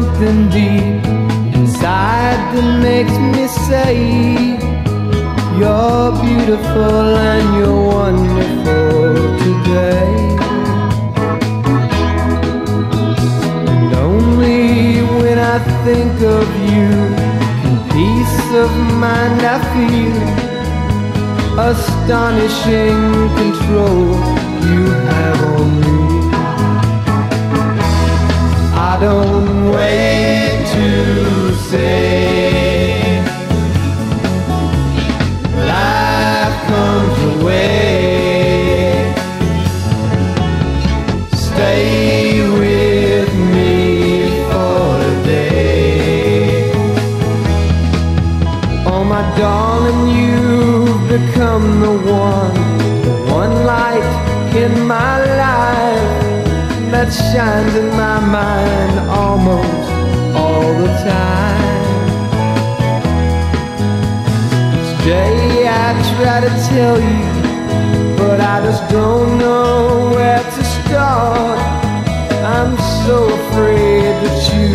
something deep inside that makes me say You're beautiful and you're wonderful today. And only when I think of you Can peace of mind I feel Astonishing control you have on me. I don't that shines in my mind almost all the time. Each day I try to tell you, but I just don't know where to start. I'm so afraid that you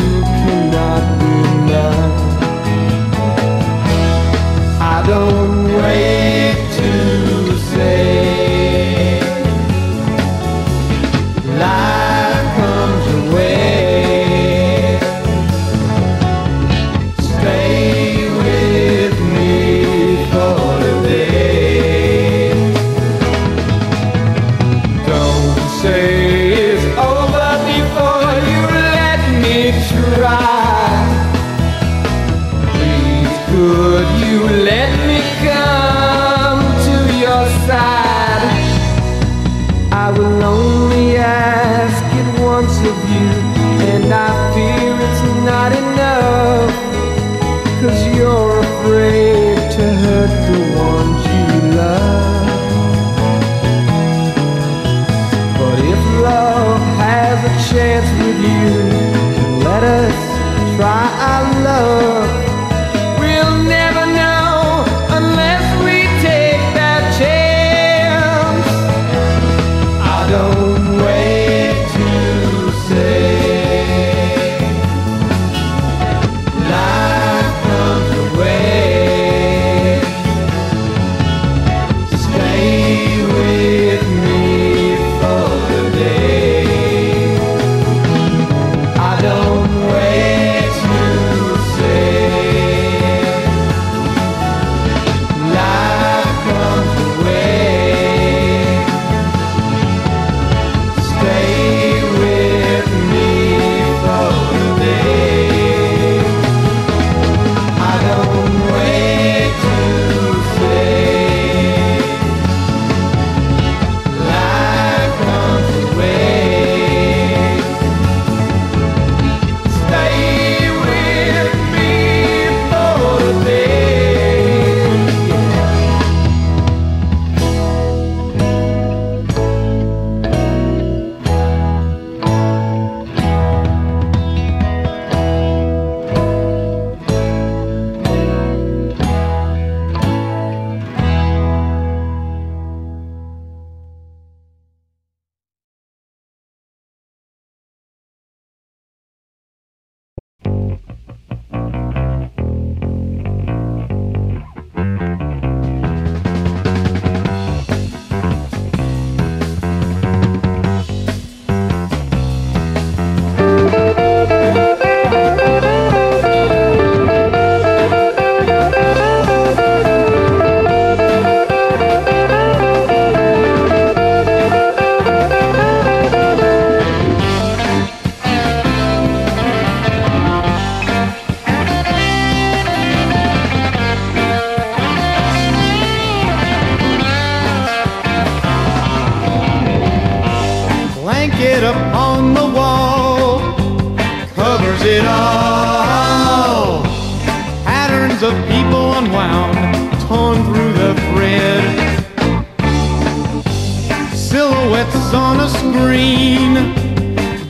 silhouettes on a screen,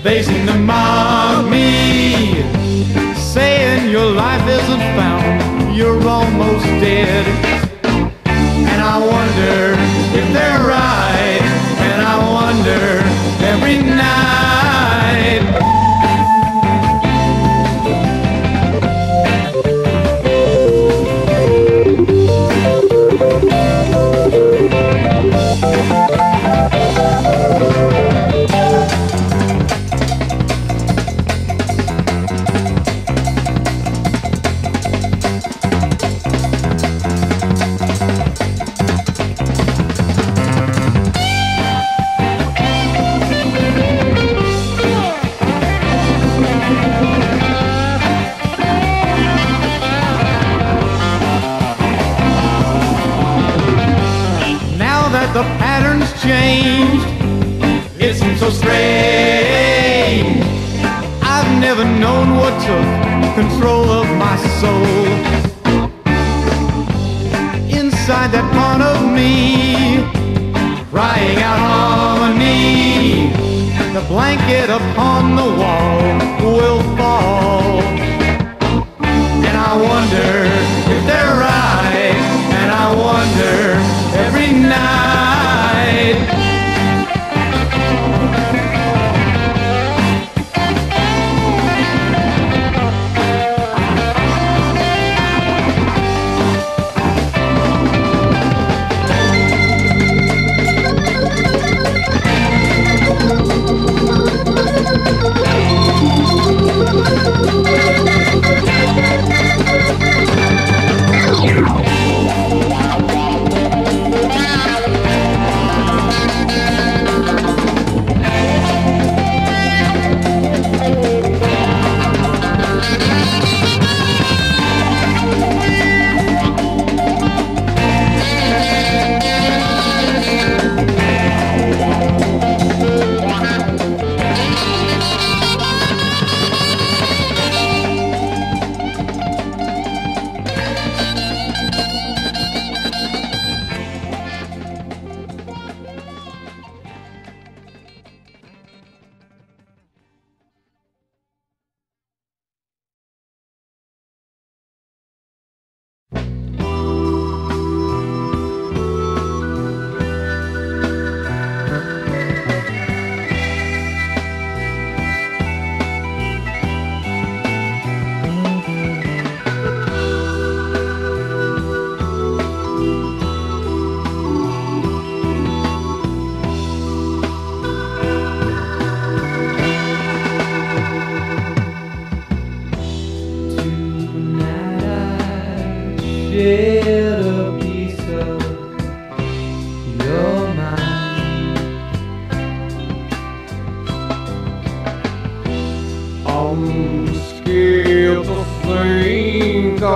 basing them on me, saying your life isn't found, you're almost dead. And I wonder if there the pattern's changed. It seems so strange. I've never known what took control of my soul. Inside that part of me, crying out harmony. The blanket upon the wall will fall. And I wonder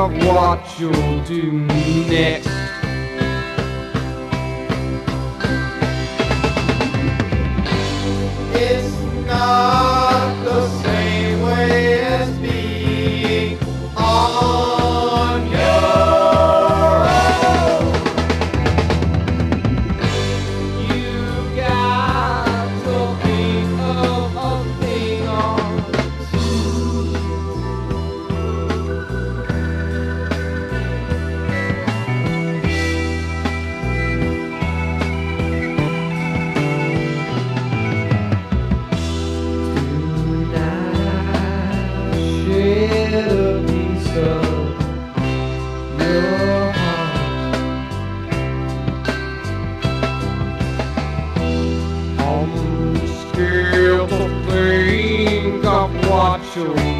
what you'll do next. show.